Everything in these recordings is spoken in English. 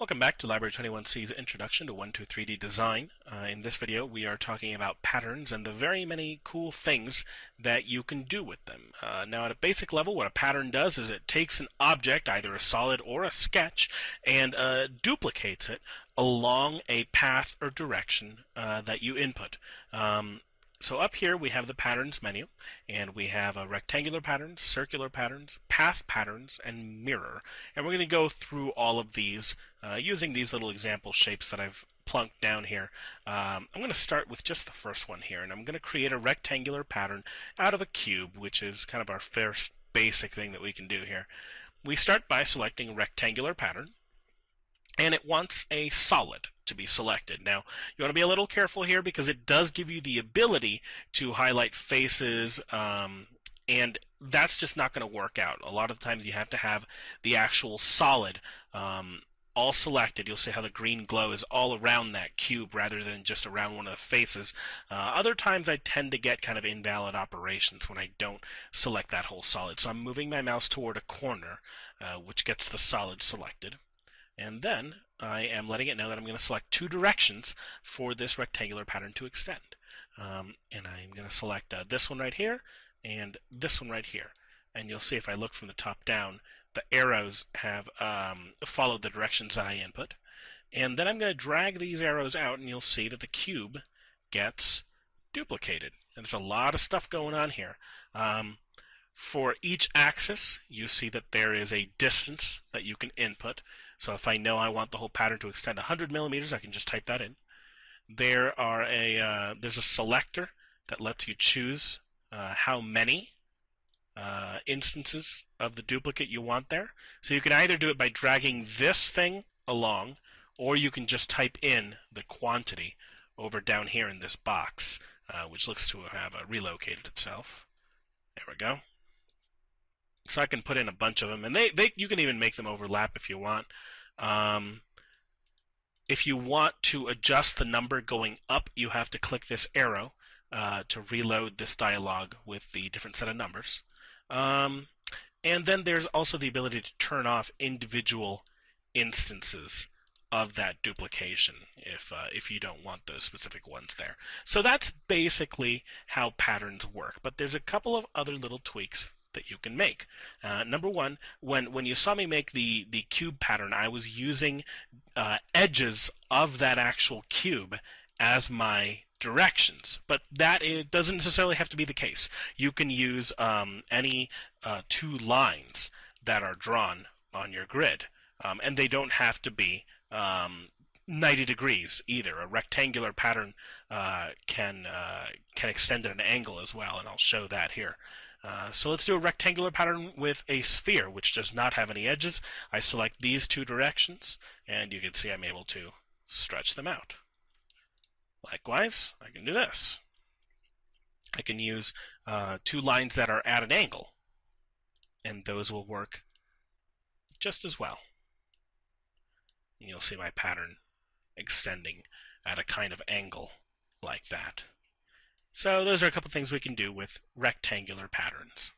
Welcome back to Library 21C's Introduction to 123D Design. Uh, in this video we are talking about patterns and the very many cool things that you can do with them. Uh, now at a basic level what a pattern does is it takes an object, either a solid or a sketch, and uh, duplicates it along a path or direction uh, that you input. Um, so up here we have the patterns menu and we have a rectangular patterns, circular patterns, path patterns, and mirror. And we're going to go through all of these uh, using these little example shapes that I've plunked down here. Um, I'm going to start with just the first one here and I'm going to create a rectangular pattern out of a cube which is kind of our first basic thing that we can do here. We start by selecting rectangular pattern and it wants a solid to be selected. Now, you want to be a little careful here because it does give you the ability to highlight faces, um, and that's just not going to work out. A lot of times you have to have the actual solid um, all selected. You'll see how the green glow is all around that cube rather than just around one of the faces. Uh, other times I tend to get kind of invalid operations when I don't select that whole solid. So I'm moving my mouse toward a corner, uh, which gets the solid selected. And then I am letting it know that I'm going to select two directions for this rectangular pattern to extend. Um, and I'm going to select uh, this one right here and this one right here. And you'll see if I look from the top down, the arrows have um, followed the directions that I input. And then I'm going to drag these arrows out and you'll see that the cube gets duplicated. And there's a lot of stuff going on here. Um, for each axis, you see that there is a distance that you can input. So if I know I want the whole pattern to extend 100 millimeters, I can just type that in. There are a uh, there's a selector that lets you choose uh, how many uh, instances of the duplicate you want there. So you can either do it by dragging this thing along, or you can just type in the quantity over down here in this box, uh, which looks to have uh, relocated itself. There we go. So I can put in a bunch of them, and they, they you can even make them overlap if you want. Um, if you want to adjust the number going up, you have to click this arrow uh, to reload this dialog with the different set of numbers. Um, and then there's also the ability to turn off individual instances of that duplication if uh, if you don't want those specific ones there. So that's basically how patterns work. But there's a couple of other little tweaks that you can make. Uh, number one, when when you saw me make the the cube pattern, I was using uh, edges of that actual cube as my directions, but that it doesn't necessarily have to be the case. You can use um, any uh, two lines that are drawn on your grid, um, and they don't have to be um, 90 degrees either. A rectangular pattern uh, can uh, can extend at an angle as well, and I'll show that here. Uh, so let's do a rectangular pattern with a sphere, which does not have any edges. I select these two directions, and you can see I'm able to stretch them out. Likewise, I can do this. I can use uh, two lines that are at an angle, and those will work just as well. And you'll see my pattern extending at a kind of angle like that. So those are a couple things we can do with rectangular patterns.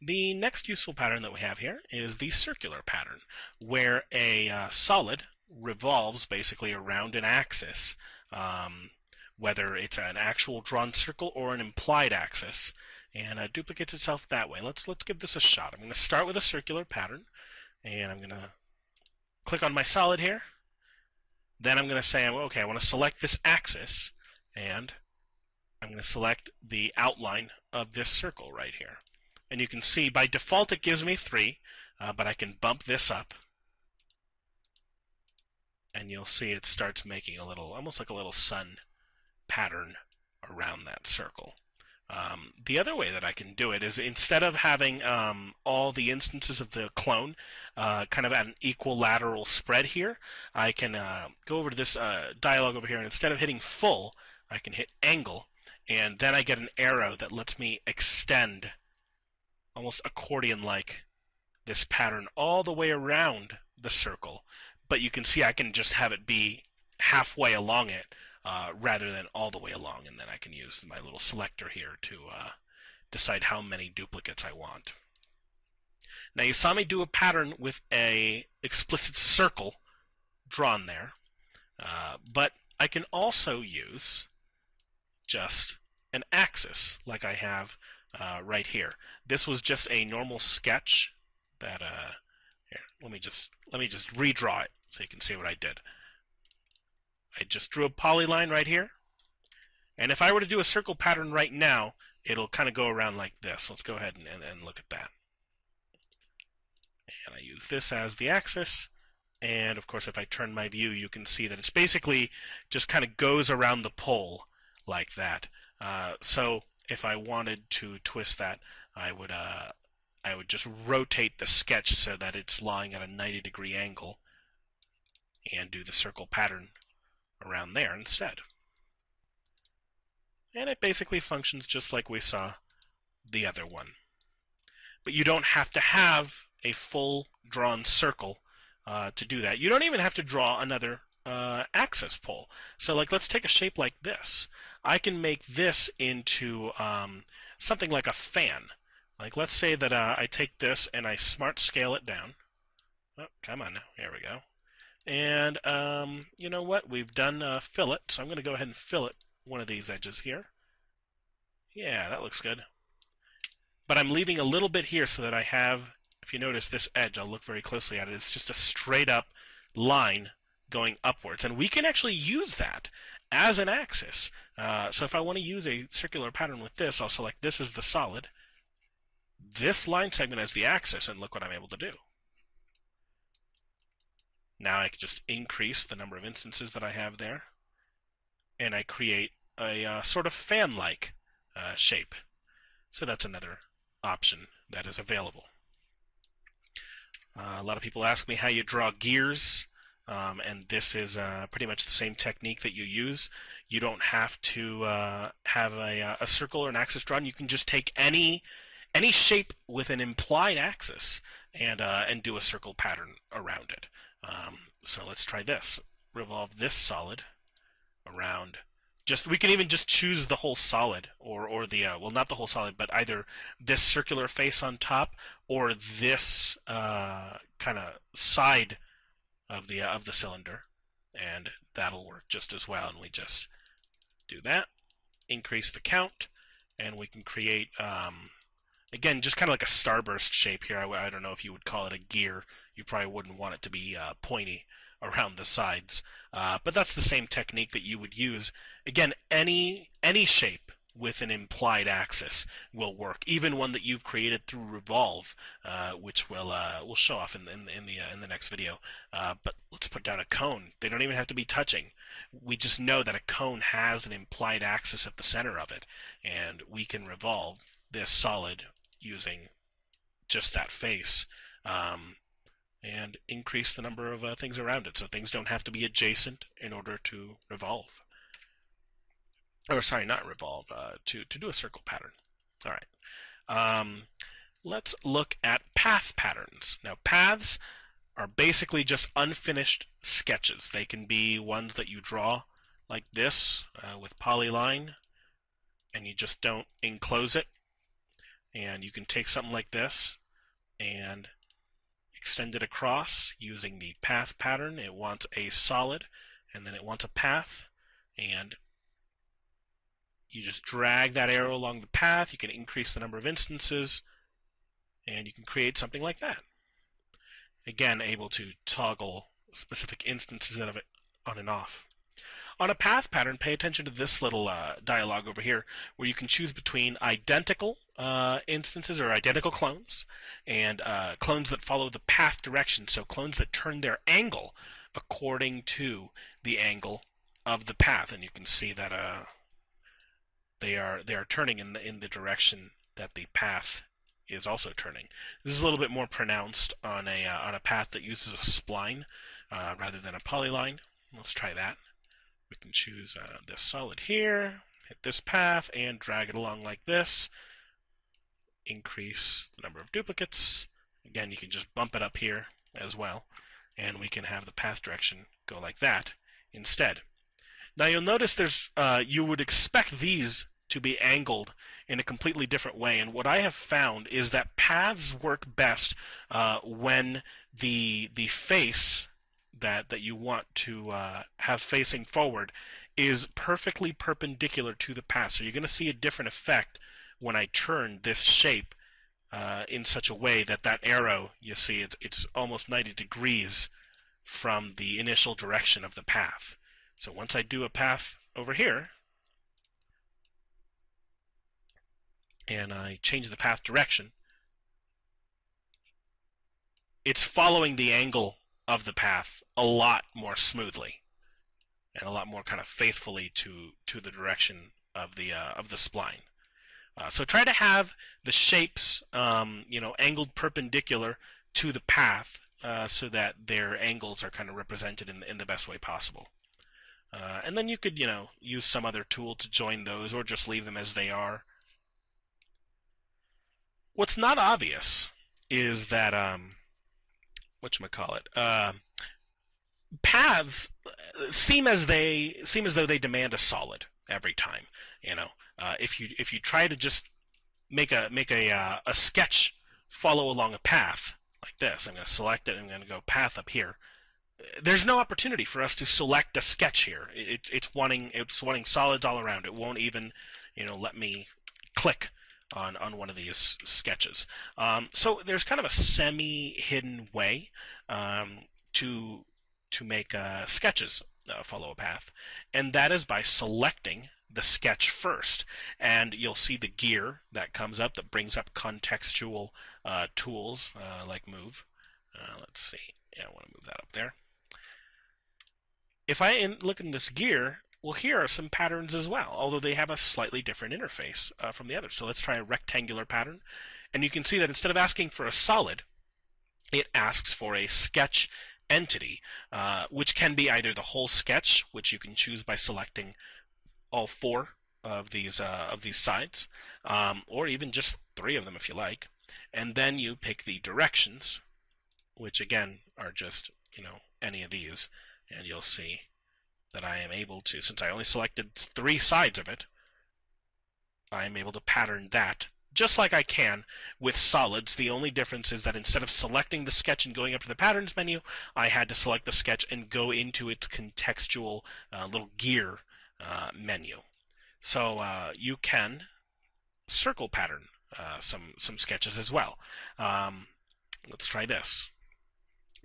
The next useful pattern that we have here is the circular pattern, where a uh, solid revolves basically around an axis, um, whether it's an actual drawn circle or an implied axis, and uh, duplicates itself that way. Let's let's give this a shot. I'm going to start with a circular pattern, and I'm going to click on my solid here. Then I'm going to say, okay, I want to select this axis, and I'm going to select the outline of this circle right here. And you can see by default it gives me 3, uh, but I can bump this up. And you'll see it starts making a little, almost like a little sun pattern around that circle. Um, the other way that I can do it is instead of having um, all the instances of the clone uh, kind of at an equilateral spread here, I can uh, go over to this uh, dialog over here, and instead of hitting full, I can hit angle, and then I get an arrow that lets me extend almost accordion-like this pattern all the way around the circle but you can see I can just have it be halfway along it uh, rather than all the way along and then I can use my little selector here to uh, decide how many duplicates I want. Now you saw me do a pattern with a explicit circle drawn there. Uh, but I can also use just an axis like I have uh, right here. This was just a normal sketch that uh, here, let me just let me just redraw it so you can see what I did. I just drew a polyline right here. And if I were to do a circle pattern right now, it'll kind of go around like this. Let's go ahead and, and, and look at that. And I use this as the axis. And of course, if I turn my view, you can see that it's basically just kind of goes around the pole like that. Uh, so if I wanted to twist that, I would uh, I would just rotate the sketch so that it's lying at a 90 degree angle and do the circle pattern around there instead. And it basically functions just like we saw the other one. But you don't have to have a full drawn circle uh, to do that. You don't even have to draw another uh, axis pole. So like let's take a shape like this. I can make this into um, something like a fan. Like let's say that uh, I take this and I smart scale it down. Oh, come on now. Here we go. And um, you know what? We've done uh, fillet, so I'm going to go ahead and fillet one of these edges here. Yeah, that looks good. But I'm leaving a little bit here so that I have, if you notice this edge, I'll look very closely at it, it's just a straight up line going upwards. And we can actually use that as an axis. Uh, so if I want to use a circular pattern with this, I'll select this as the solid, this line segment as the axis, and look what I'm able to do. Now I can just increase the number of instances that I have there, and I create a uh, sort of fan-like uh, shape. So that's another option that is available. Uh, a lot of people ask me how you draw gears. Um, and this is uh, pretty much the same technique that you use. You don't have to uh, have a, uh, a, circle or an axis drawn. You can just take any any shape with an implied axis and uh, and do a circle pattern around it. Um, so let's try this. Revolve this solid around. Just we can even just choose the whole solid, or or the uh, well, not the whole solid, but either this circular face on top or this uh, kind of side of the uh, of the cylinder, and that'll work just as well. And we just do that, increase the count, and we can create um, again just kind of like a starburst shape here. I, I, don't know if you would call it a gear. You probably wouldn't want it to be uh, pointy around the sides, uh, but that's the same technique that you would use. Again, any any shape with an implied axis will work, even one that you've created through Revolve, uh, which will uh, will show off in, in, in the uh, in the next video. Uh, but let's put down a cone. They don't even have to be touching. We just know that a cone has an implied axis at the center of it, and we can revolve this solid using just that face. Um, and increase the number of uh, things around it so things don't have to be adjacent in order to revolve or sorry, not revolve, uh, to, to do a circle pattern. All right. Um, let's look at path patterns. Now, paths are basically just unfinished sketches. They can be ones that you draw like this uh, with polyline, and you just don't enclose it. And you can take something like this and extend it across using the path pattern. It wants a solid, and then it wants a path, and you just drag that arrow along the path, you can increase the number of instances, and you can create something like that. Again, able to toggle specific instances of it on and off. On a path pattern, pay attention to this little uh, dialog over here, where you can choose between identical uh, instances or identical clones and uh, clones that follow the path direction, so clones that turn their angle according to the angle of the path. And you can see that uh, they are they are turning in the in the direction that the path is also turning. This is a little bit more pronounced on a uh, on a path that uses a spline uh, rather than a polyline. Let's try that. We can choose uh, this solid here, hit this path, and drag it along like this. Increase the number of duplicates. Again, you can just bump it up here as well, and we can have the path direction go like that instead. Now you'll notice there's uh, you would expect these to be angled in a completely different way, and what I have found is that paths work best uh, when the the face that, that you want to uh, have facing forward is perfectly perpendicular to the path. So you're going to see a different effect when I turn this shape uh, in such a way that that arrow, you see, it's, it's almost 90 degrees from the initial direction of the path. So once I do a path over here, and I change the path direction, it's following the angle of the path a lot more smoothly and a lot more kind of faithfully to to the direction of the uh, of the spline. Uh, so try to have the shapes, um, you know, angled perpendicular to the path, uh, so that their angles are kind of represented in in the best way possible. Uh, and then you could, you know, use some other tool to join those, or just leave them as they are. What's not obvious is that um, what you call it. Uh, paths seem as they seem as though they demand a solid every time. You know, uh, if you if you try to just make a make a uh, a sketch follow along a path like this, I'm going to select it. I'm going to go path up here. There's no opportunity for us to select a sketch here. It, it's wanting it's wanting solids all around. It won't even you know let me click on on one of these sketches. Um, so there's kind of a semi-hidden way um, to to make uh, sketches uh, follow a path, and that is by selecting the sketch first. And you'll see the gear that comes up that brings up contextual uh, tools uh, like move. Uh, let's see. Yeah, I want to move that up there. If I in, look in this gear, well, here are some patterns as well, although they have a slightly different interface uh, from the others. So let's try a rectangular pattern. And you can see that instead of asking for a solid, it asks for a sketch entity, uh, which can be either the whole sketch, which you can choose by selecting all four of these uh, of these sides, um, or even just three of them if you like. And then you pick the directions, which again are just you know any of these, and you'll see that I am able to, since I only selected three sides of it, I am able to pattern that just like I can with solids. The only difference is that instead of selecting the sketch and going up to the patterns menu, I had to select the sketch and go into its contextual uh, little gear uh, menu. So uh, you can circle pattern uh, some some sketches as well. Um, let's try this.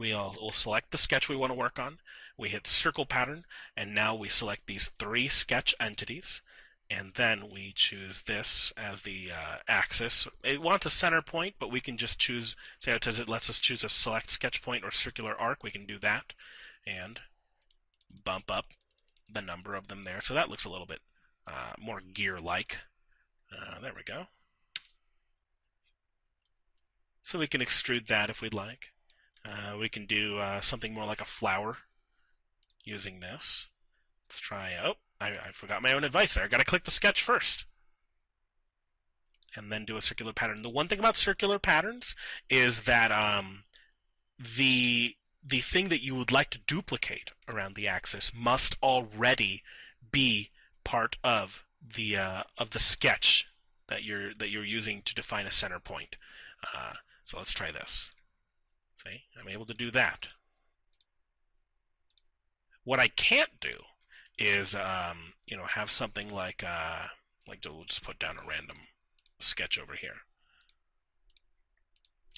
We'll, we'll select the sketch we want to work on. We hit circle pattern, and now we select these three sketch entities and then we choose this as the uh, axis. It wants a center point, but we can just choose, say it says it lets us choose a select sketch point or circular arc, we can do that, and bump up the number of them there. So that looks a little bit uh, more gear-like. Uh, there we go. So we can extrude that if we'd like. Uh, we can do uh, something more like a flower using this. Let's try, oh, I, I forgot my own advice there. I got to click the sketch first. And then do a circular pattern. The one thing about circular patterns is that um, the the thing that you would like to duplicate around the axis must already be part of the uh, of the sketch that you're that you're using to define a center point. Uh, so let's try this. See, I'm able to do that. What I can't do is um, you know have something like uh, like we'll just put down a random sketch over here.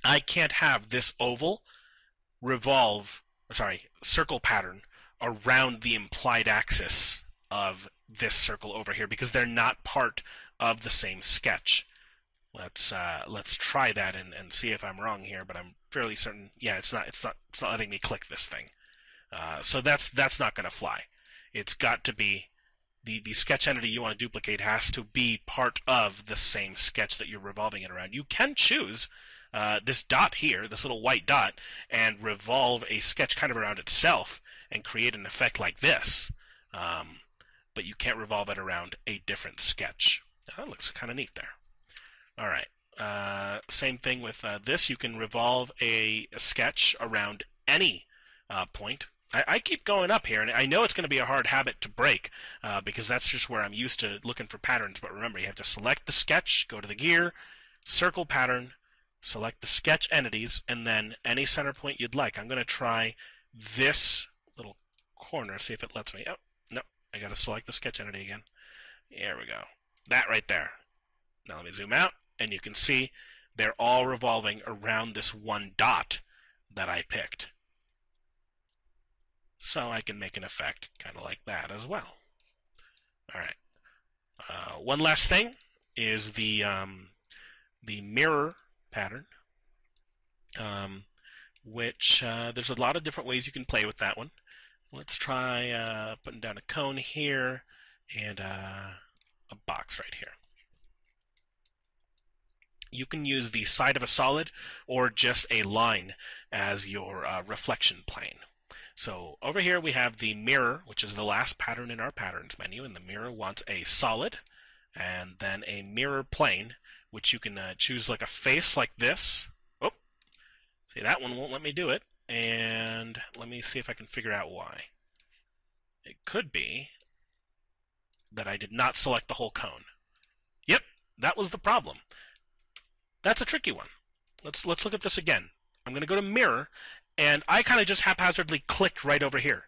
I can't have this oval revolve, sorry, circle pattern around the implied axis of this circle over here because they're not part of the same sketch. Let's uh, let's try that and, and see if I'm wrong here, but I'm fairly certain. Yeah, it's not it's not it's not letting me click this thing. Uh, so that's that's not going to fly. It's got to be the, the sketch entity you want to duplicate has to be part of the same sketch that you're revolving it around. You can choose uh, this dot here, this little white dot, and revolve a sketch kind of around itself and create an effect like this. Um, but you can't revolve it around a different sketch. That looks kind of neat there. All right. Uh, same thing with uh, this. You can revolve a, a sketch around any uh, point I, I, keep going up here, and I know it's going to be a hard habit to break uh, because that's just where I'm used to looking for patterns. But remember, you have to select the sketch, go to the gear, circle pattern, select the sketch entities, and then any center point you'd like. I'm going to try this little corner, see if it lets me. Oh, no, I got to select the sketch entity again. There we go. That right there. Now let me zoom out, and you can see they're all revolving around this one dot that I picked. So I can make an effect kind of like that as well. All right. Uh, one last thing is the um, the mirror pattern, um, which uh, there's a lot of different ways you can play with that one. Let's try uh, putting down a cone here and uh, a box right here. You can use the side of a solid or just a line as your uh, reflection plane. So over here we have the mirror, which is the last pattern in our patterns menu, and the mirror wants a solid and then a mirror plane, which you can uh, choose like a face like this. Oh, see that one won't let me do it, and let me see if I can figure out why. It could be that I did not select the whole cone. Yep, that was the problem. That's a tricky one. Let's let's look at this again. I'm going to go to mirror, and I kind of just haphazardly clicked right over here.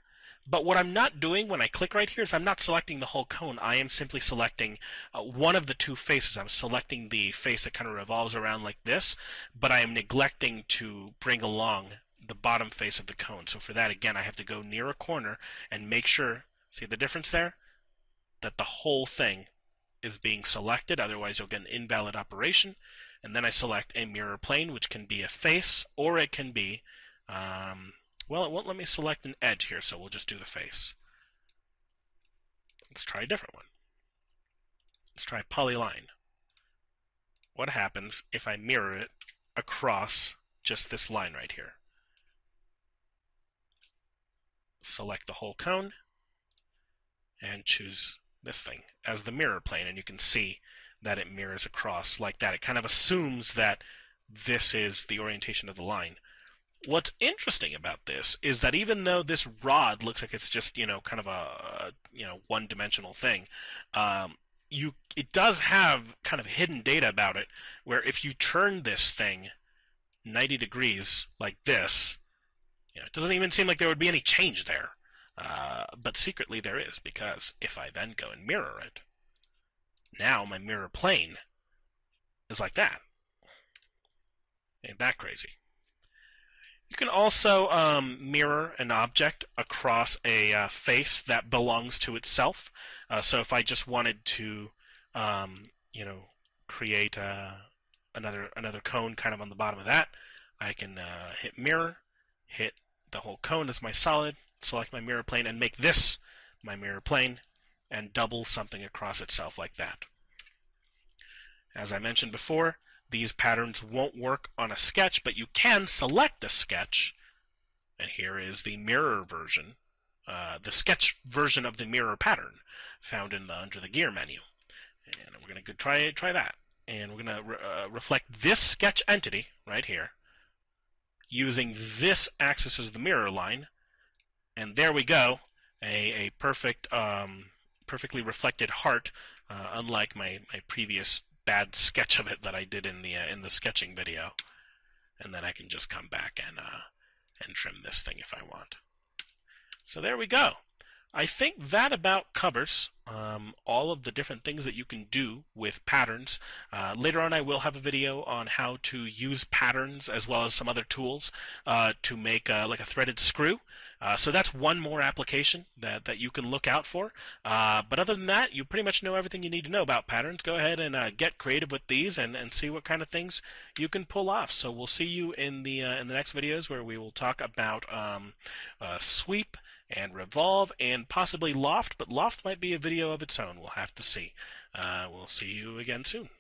But what I'm not doing when I click right here is I'm not selecting the whole cone. I am simply selecting uh, one of the two faces. I'm selecting the face that kind of revolves around like this, but I am neglecting to bring along the bottom face of the cone. So for that, again, I have to go near a corner and make sure, see the difference there? That the whole thing is being selected, otherwise you'll get an invalid operation. And then I select a mirror plane, which can be a face, or it can be um, well, it won't let me select an edge here, so we'll just do the face. Let's try a different one. Let's try polyline. What happens if I mirror it across just this line right here? Select the whole cone and choose this thing as the mirror plane, and you can see that it mirrors across like that. It kind of assumes that this is the orientation of the line what's interesting about this is that even though this rod looks like it's just you know kind of a you know one dimensional thing um, you it does have kind of hidden data about it where if you turn this thing 90 degrees like this you know, it doesn't even seem like there would be any change there uh, but secretly there is because if I then go and mirror it now my mirror plane is like that. Ain't that crazy? You can also um, mirror an object across a uh, face that belongs to itself. Uh, so if I just wanted to, um, you know, create uh, another another cone kind of on the bottom of that, I can uh, hit mirror, hit the whole cone as my solid, select my mirror plane, and make this my mirror plane, and double something across itself like that. As I mentioned before, these patterns won't work on a sketch, but you can select a sketch. And here is the mirror version, uh, the sketch version of the mirror pattern found in the under the gear menu. And we're going to try try that. And we're going to re uh, reflect this sketch entity right here using this axis as the mirror line. And there we go, a, a perfect, um, perfectly reflected heart, uh, unlike my, my previous bad sketch of it that I did in the uh, in the sketching video, and then I can just come back and uh, and trim this thing if I want. So there we go. I think that about covers um, all of the different things that you can do with patterns. Uh, later on I will have a video on how to use patterns as well as some other tools uh, to make uh, like a threaded screw. Uh, so that's one more application that, that you can look out for. Uh, but other than that, you pretty much know everything you need to know about patterns. Go ahead and uh, get creative with these and, and see what kind of things you can pull off. So we'll see you in the in the next videos where we will talk about um, sweep and Revolve and possibly Loft, but Loft might be a video of its own. We'll have to see. Uh, we'll see you again soon.